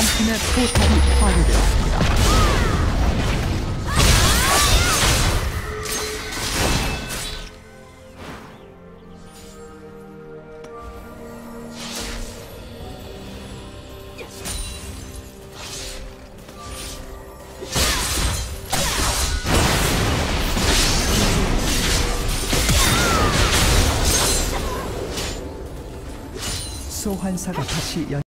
팀의 포탑이 파괴되었습니다. 소환사가 다시 연